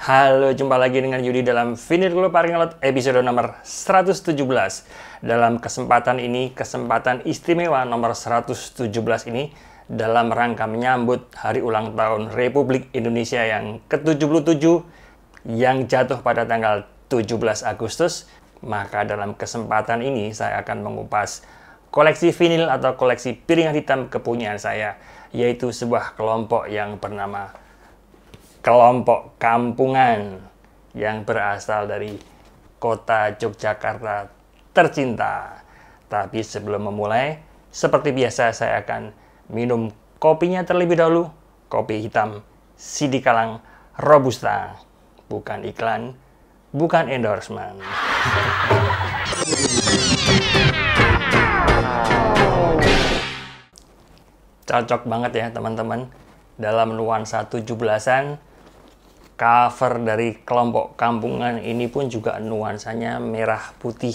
Halo, jumpa lagi dengan Yudi dalam Vinil Club Paringalot episode nomor 117. Dalam kesempatan ini, kesempatan istimewa nomor 117 ini dalam rangka menyambut hari ulang tahun Republik Indonesia yang ke-77 yang jatuh pada tanggal 17 Agustus. Maka dalam kesempatan ini saya akan mengupas koleksi vinil atau koleksi piringan hitam kepunyaan saya, yaitu sebuah kelompok yang bernama kelompok kampungan yang berasal dari kota Yogyakarta tercinta. Tapi sebelum memulai, seperti biasa saya akan minum kopinya terlebih dahulu. Kopi hitam Sidikalang Robusta. Bukan iklan, bukan endorsement. Cocok banget ya teman-teman. Dalam nuansa 17-an, cover dari kelompok kampungan ini pun juga nuansanya merah putih.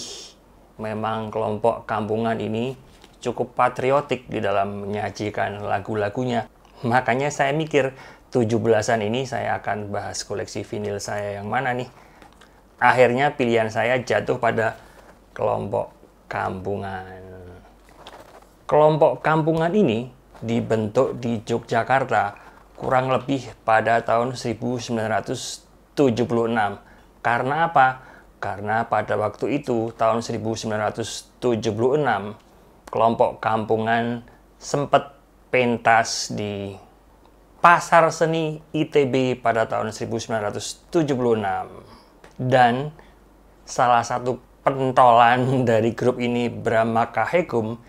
Memang kelompok kampungan ini cukup patriotik di dalam menyajikan lagu-lagunya. Makanya saya mikir 17-an ini saya akan bahas koleksi vinil saya yang mana nih. Akhirnya pilihan saya jatuh pada kelompok kampungan. Kelompok kampungan ini dibentuk di Yogyakarta kurang lebih pada tahun 1976. Karena apa? Karena pada waktu itu tahun 1976 kelompok kampungan sempat pentas di Pasar Seni ITB pada tahun 1976. Dan salah satu pentolan dari grup ini Brahma Kahegum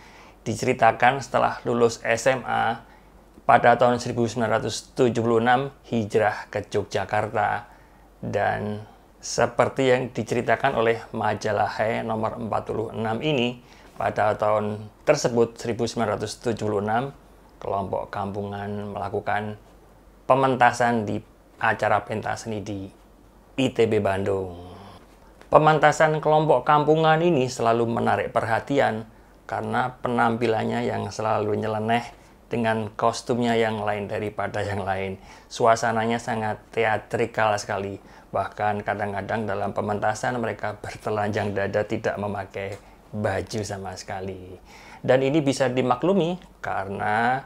diceritakan setelah lulus SMA pada tahun 1976 hijrah ke Yogyakarta dan seperti yang diceritakan oleh majalah Hai nomor 46 ini pada tahun tersebut 1976 kelompok kampungan melakukan pementasan di acara pentas seni di ITB Bandung. Pementasan kelompok kampungan ini selalu menarik perhatian karena penampilannya yang selalu nyeleneh dengan kostumnya yang lain daripada yang lain. Suasananya sangat teatrikal sekali. Bahkan kadang-kadang dalam pementasan mereka bertelanjang dada tidak memakai baju sama sekali. Dan ini bisa dimaklumi karena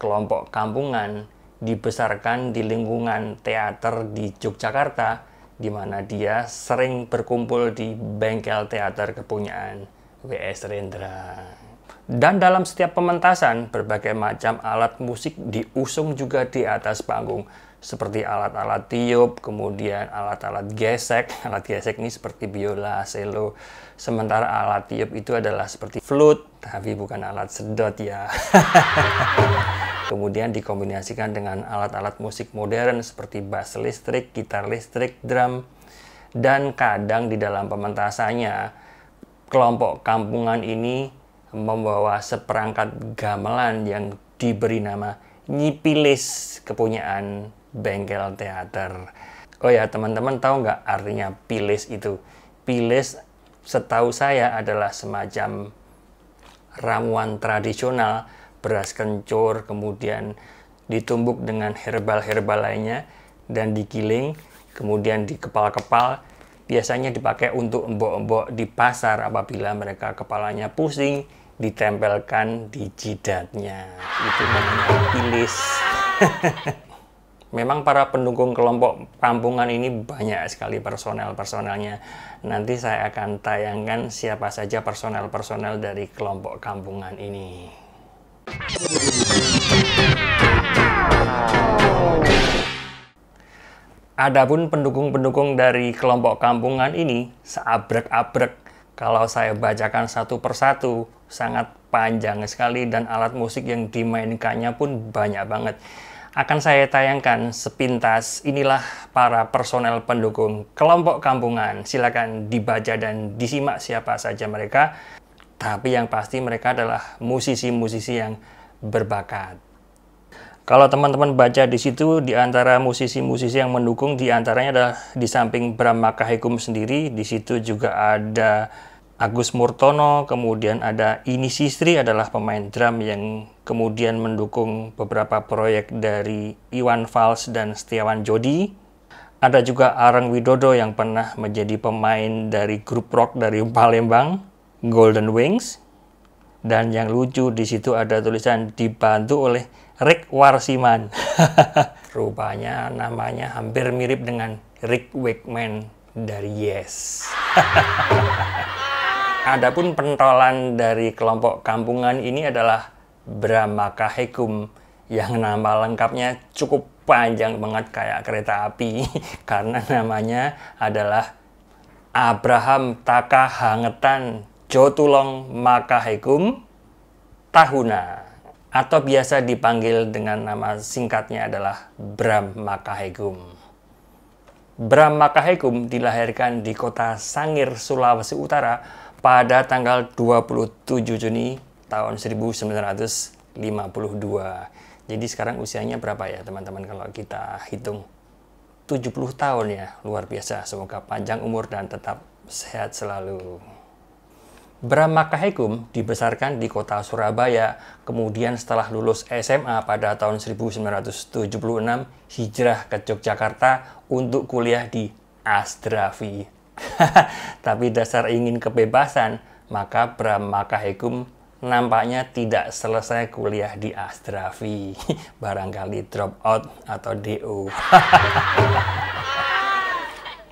kelompok kampungan dibesarkan di lingkungan teater di Yogyakarta di mana dia sering berkumpul di bengkel teater kepunyaan WS Rendra. Dan dalam setiap pementasan, berbagai macam alat musik diusung juga di atas panggung. Seperti alat-alat tiup, kemudian alat-alat gesek. Alat gesek ini seperti biola, cello. Sementara alat tiup itu adalah seperti flute, tapi bukan alat sedot ya. kemudian dikombinasikan dengan alat-alat musik modern seperti bass listrik, gitar listrik, drum. Dan kadang di dalam pementasannya, kelompok kampungan ini membawa seperangkat gamelan yang diberi nama Nyipilis kepunyaan bengkel teater. Oh ya teman-teman tahu nggak artinya pilis itu? Pilis setahu saya adalah semacam ramuan tradisional beras kencur kemudian ditumbuk dengan herbal-herbal lainnya dan digiling kemudian dikepal-kepal biasanya dipakai untuk embok-embok di pasar apabila mereka kepalanya pusing ditempelkan di jidatnya. Itu namanya pilis memang para pendukung kelompok kampungan ini banyak sekali personel-personelnya. Nanti saya akan tayangkan siapa saja personel-personel dari kelompok kampungan ini. Adapun pendukung-pendukung dari kelompok kampungan ini seabrek-abrek. Kalau saya bacakan satu persatu, sangat panjang sekali dan alat musik yang dimainkannya pun banyak banget. Akan saya tayangkan sepintas inilah para personel pendukung kelompok kampungan. Silakan dibaca dan disimak siapa saja mereka. Tapi yang pasti mereka adalah musisi-musisi yang berbakat. Kalau teman-teman baca di situ, di antara musisi-musisi yang mendukung, di antaranya adalah di samping Bram Makahikum sendiri, di situ juga ada Agus Murtono, kemudian ada Ini Sistri adalah pemain drum yang kemudian mendukung beberapa proyek dari Iwan Fals dan Setiawan Jodi. Ada juga Arang Widodo yang pernah menjadi pemain dari grup rock dari Palembang, Golden Wings. Dan yang lucu di situ ada tulisan dibantu oleh Rick Warsiman. Rupanya namanya hampir mirip dengan Rick Wakeman dari Yes. Adapun pentolan dari kelompok kampungan ini adalah Brahmaka Hekum yang nama lengkapnya cukup panjang banget kayak kereta api karena namanya adalah Abraham Taka Hangetan Jotulong Makahekum Tahuna atau biasa dipanggil dengan nama singkatnya adalah Bram Makahegum. Bram Makahegum dilahirkan di kota Sangir, Sulawesi Utara pada tanggal 27 Juni tahun 1952. Jadi sekarang usianya berapa ya teman-teman kalau kita hitung? 70 tahun ya, luar biasa. Semoga panjang umur dan tetap sehat selalu. Brahma Kahekum dibesarkan di kota Surabaya, kemudian setelah lulus SMA pada tahun 1976, hijrah ke Yogyakarta untuk kuliah di Asdrafi Tapi dasar ingin kebebasan, maka Bram Makahekum nampaknya tidak selesai kuliah di Asdrafi. Barangkali drop out atau DO.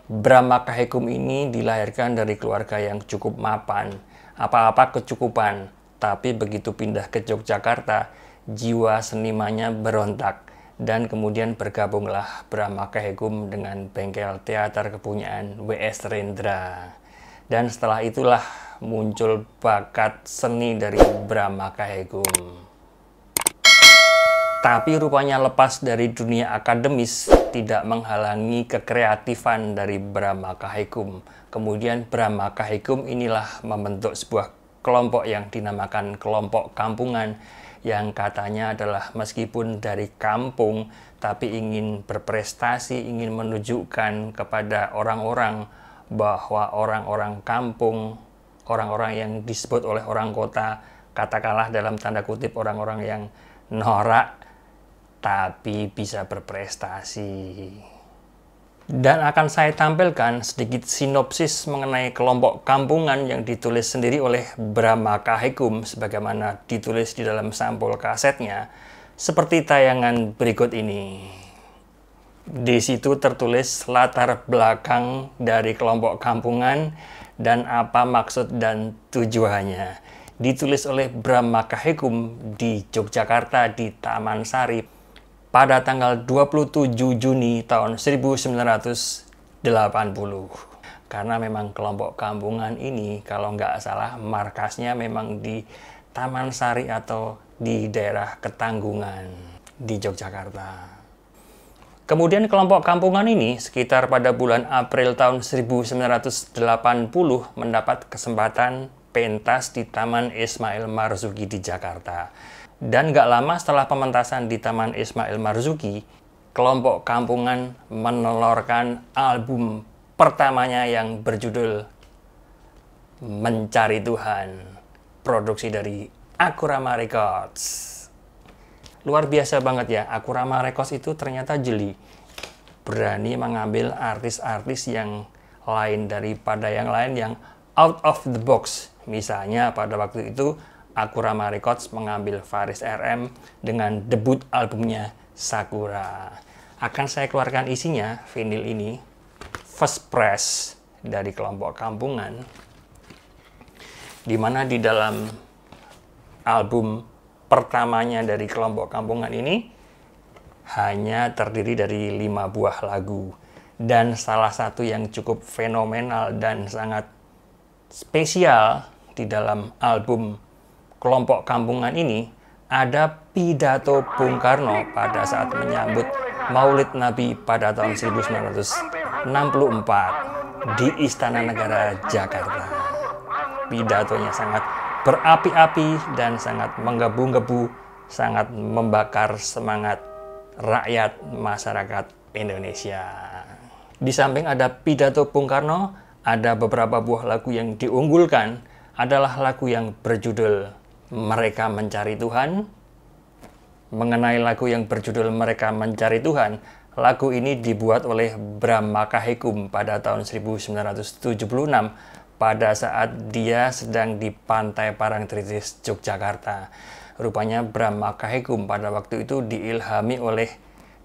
Bram Makahekum ini dilahirkan dari keluarga yang cukup mapan. Apa-apa kecukupan. Tapi begitu pindah ke Yogyakarta, jiwa senimannya berontak dan kemudian bergabunglah Brahma Kehegum dengan bengkel teater kepunyaan W.S. Rendra. Dan setelah itulah muncul bakat seni dari Brahma Kehegum. Tapi rupanya lepas dari dunia akademis tidak menghalangi kekreatifan dari Brahma Kahegum. Kemudian Brahma Kahegum inilah membentuk sebuah kelompok yang dinamakan kelompok kampungan yang katanya adalah meskipun dari kampung tapi ingin berprestasi, ingin menunjukkan kepada orang-orang bahwa orang-orang kampung, orang-orang yang disebut oleh orang kota, katakanlah dalam tanda kutip orang-orang yang norak tapi bisa berprestasi. Dan akan saya tampilkan sedikit sinopsis mengenai kelompok kampungan yang ditulis sendiri oleh Brahma Kahekum sebagaimana ditulis di dalam sampul kasetnya seperti tayangan berikut ini. Di situ tertulis latar belakang dari kelompok kampungan dan apa maksud dan tujuannya. Ditulis oleh Brahma Kahekum di Yogyakarta di Taman Sari pada tanggal 27 Juni tahun 1980. Karena memang kelompok kampungan ini kalau nggak salah markasnya memang di Taman Sari atau di daerah Ketanggungan di Yogyakarta. Kemudian kelompok kampungan ini sekitar pada bulan April tahun 1980 mendapat kesempatan pentas di Taman Ismail Marzuki di Jakarta. Dan gak lama setelah pementasan di Taman Ismail Marzuki, kelompok kampungan menelorkan album pertamanya yang berjudul Mencari Tuhan, produksi dari Akurama Records. Luar biasa banget ya, Akurama Records itu ternyata jeli. Berani mengambil artis-artis yang lain daripada yang lain yang out of the box. Misalnya pada waktu itu Akurama Records mengambil Faris RM dengan debut albumnya Sakura. Akan saya keluarkan isinya, vinyl ini, first press dari kelompok kampungan, di mana di dalam album pertamanya dari kelompok kampungan ini hanya terdiri dari lima buah lagu dan salah satu yang cukup fenomenal dan sangat spesial di dalam album kelompok kampungan ini ada pidato Bung Karno pada saat menyambut Maulid Nabi pada tahun 1964 di Istana Negara Jakarta. Pidatonya sangat berapi-api dan sangat menggebu-gebu, sangat membakar semangat rakyat masyarakat Indonesia. Di samping ada pidato Bung Karno, ada beberapa buah lagu yang diunggulkan adalah lagu yang berjudul mereka mencari Tuhan. Mengenai lagu yang berjudul Mereka Mencari Tuhan, Lagu ini dibuat oleh Bram Makahekum pada tahun 1976 pada saat dia sedang di pantai Parangtritis, Yogyakarta. Rupanya Bram Makahekum pada waktu itu diilhami oleh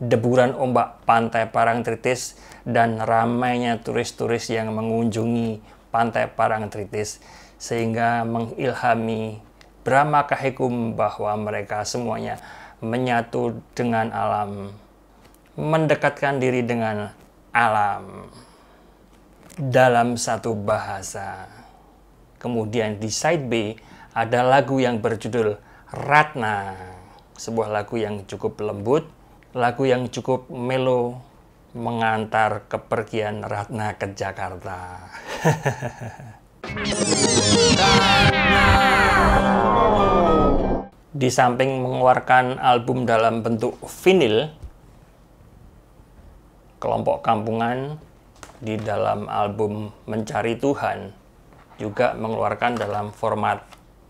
deburan ombak pantai Parangtritis dan ramainya turis-turis yang mengunjungi pantai Parangtritis sehingga mengilhami Brahma Kahikum bahwa mereka semuanya menyatu dengan alam mendekatkan diri dengan alam dalam satu bahasa. Kemudian di side B ada lagu yang berjudul Ratna, sebuah lagu yang cukup lembut, lagu yang cukup melo mengantar kepergian Ratna ke Jakarta. Di samping mengeluarkan album dalam bentuk vinil, kelompok kampungan di dalam album Mencari Tuhan juga mengeluarkan dalam format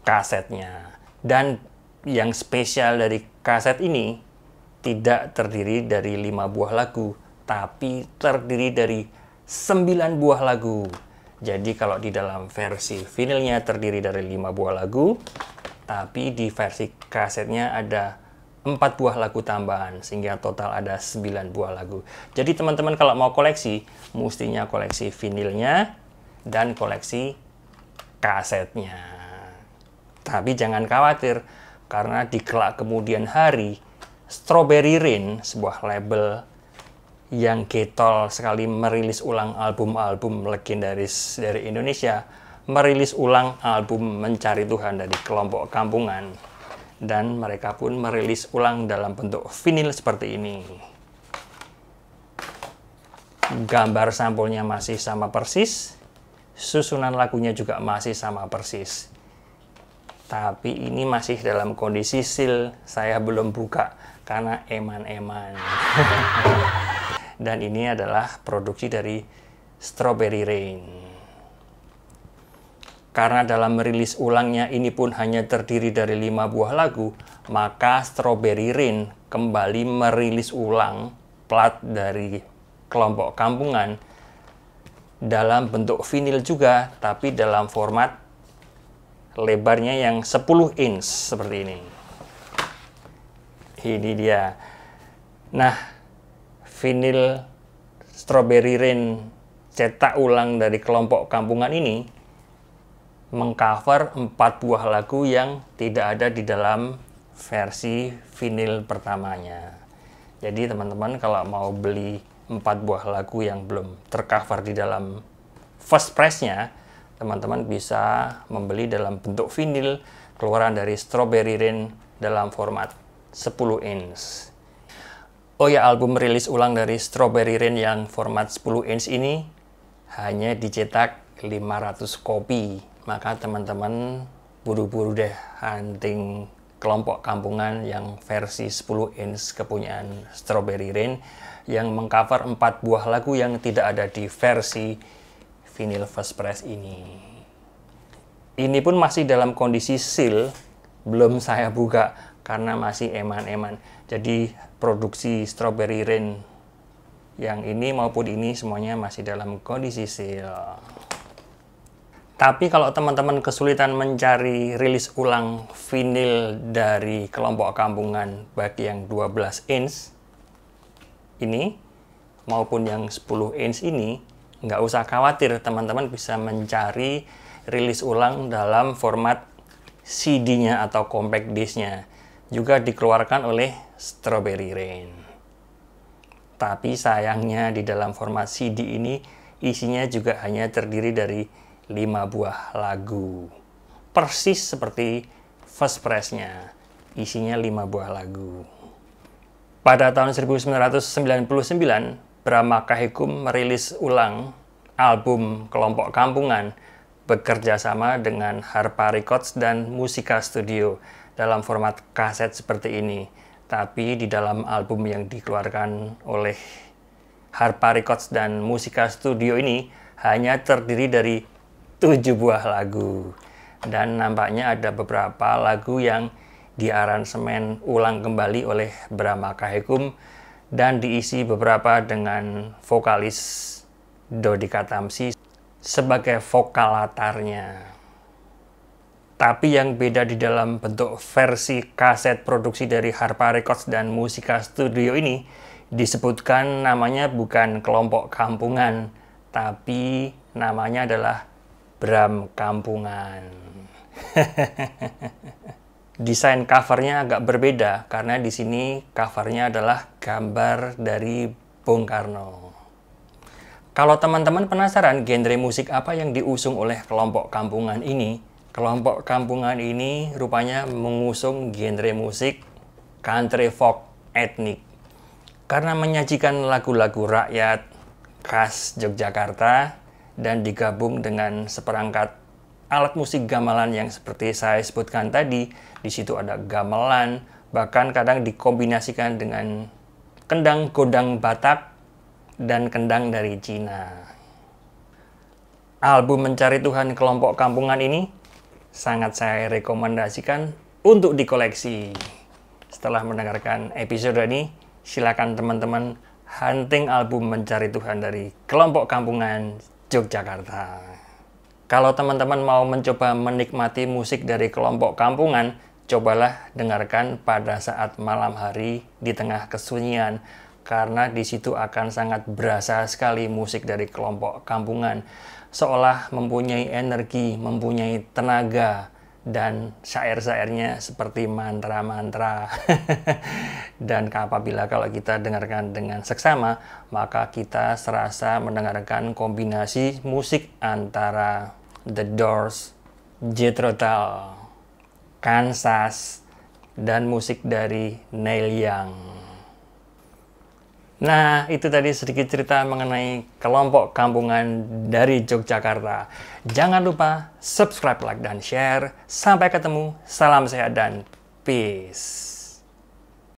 kasetnya. Dan yang spesial dari kaset ini tidak terdiri dari lima buah lagu, tapi terdiri dari sembilan buah lagu. Jadi kalau di dalam versi vinilnya terdiri dari lima buah lagu, tapi di versi kasetnya ada empat buah lagu tambahan sehingga total ada 9 buah lagu. Jadi teman-teman kalau mau koleksi mestinya koleksi vinilnya dan koleksi kasetnya. Tapi jangan khawatir karena di kelak kemudian hari Strawberry Rain sebuah label yang getol sekali merilis ulang album-album legendaris dari Indonesia merilis ulang album Mencari Tuhan dari kelompok kampungan dan mereka pun merilis ulang dalam bentuk vinil seperti ini. Gambar sampulnya masih sama persis, susunan lagunya juga masih sama persis. Tapi ini masih dalam kondisi seal, saya belum buka karena eman-eman. Dan ini adalah produksi dari Strawberry Rain. Karena dalam merilis ulangnya ini pun hanya terdiri dari lima buah lagu, maka Strawberry Rain kembali merilis ulang plat dari kelompok kampungan dalam bentuk vinil juga, tapi dalam format lebarnya yang 10 inch seperti ini. Ini dia. Nah, vinil Strawberry Rain cetak ulang dari kelompok kampungan ini mengcover empat buah lagu yang tidak ada di dalam versi vinil pertamanya. Jadi teman-teman kalau mau beli empat buah lagu yang belum tercover di dalam first press-nya, teman-teman bisa membeli dalam bentuk vinil keluaran dari Strawberry Rain dalam format 10 inch. Oh ya, album rilis ulang dari Strawberry Rain yang format 10 inch ini hanya dicetak 500 kopi maka teman-teman buru-buru deh hunting kelompok kampungan yang versi 10 inch kepunyaan Strawberry Rain yang mengcover 4 buah lagu yang tidak ada di versi vinyl first press ini. Ini pun masih dalam kondisi seal, belum saya buka karena masih eman-eman. Jadi produksi Strawberry Rain yang ini maupun ini semuanya masih dalam kondisi seal. Tapi kalau teman-teman kesulitan mencari rilis ulang vinil dari kelompok kampungan baik yang 12 inch ini maupun yang 10 inch ini, nggak usah khawatir teman-teman bisa mencari rilis ulang dalam format CD-nya atau compact disc-nya. Juga dikeluarkan oleh Strawberry Rain. Tapi sayangnya di dalam format CD ini isinya juga hanya terdiri dari lima buah lagu. Persis seperti first press-nya, isinya lima buah lagu. Pada tahun 1999, Brahma Kahikum merilis ulang album Kelompok Kampungan bekerja sama dengan Harpa Records dan Musika Studio dalam format kaset seperti ini. Tapi di dalam album yang dikeluarkan oleh Harpa Records dan Musika Studio ini hanya terdiri dari tujuh buah lagu. Dan nampaknya ada beberapa lagu yang diaransemen ulang kembali oleh Brahma Kahekum dan diisi beberapa dengan vokalis Dodika Tamsi sebagai vokal latarnya. Tapi yang beda di dalam bentuk versi kaset produksi dari Harpa Records dan Musika Studio ini disebutkan namanya bukan kelompok kampungan, tapi namanya adalah Bram Kampungan. Desain covernya agak berbeda karena di sini covernya adalah gambar dari Bung Karno. Kalau teman-teman penasaran genre musik apa yang diusung oleh kelompok kampungan ini, Kelompok kampungan ini rupanya mengusung genre musik country folk etnik karena menyajikan lagu-lagu rakyat khas Yogyakarta dan digabung dengan seperangkat alat musik gamelan yang seperti saya sebutkan tadi. Di situ ada gamelan, bahkan kadang dikombinasikan dengan kendang godang Batak dan kendang dari Cina. Album Mencari Tuhan kelompok kampungan ini sangat saya rekomendasikan untuk dikoleksi. Setelah mendengarkan episode ini, silakan teman-teman hunting album Mencari Tuhan dari kelompok kampungan Yogyakarta. Kalau teman-teman mau mencoba menikmati musik dari kelompok kampungan, cobalah dengarkan pada saat malam hari di tengah kesunyian karena di situ akan sangat berasa sekali musik dari kelompok kampungan seolah mempunyai energi, mempunyai tenaga, dan syair-syairnya seperti mantra-mantra. dan apabila kalau kita dengarkan dengan seksama, maka kita serasa mendengarkan kombinasi musik antara The Doors, Jethro Tull, Kansas, dan musik dari Neil Young. Nah, itu tadi sedikit cerita mengenai kelompok kampungan dari Yogyakarta. Jangan lupa subscribe, like, dan share. Sampai ketemu. Salam sehat dan peace.